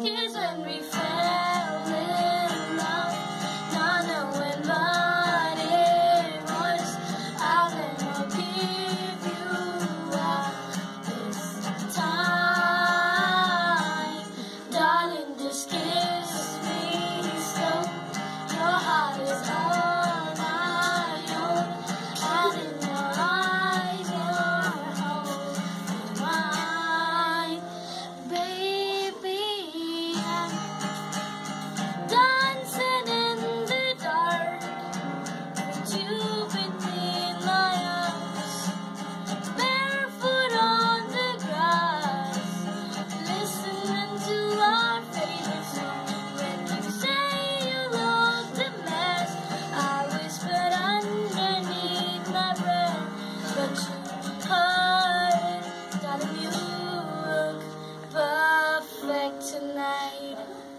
skills and reflex. Bye.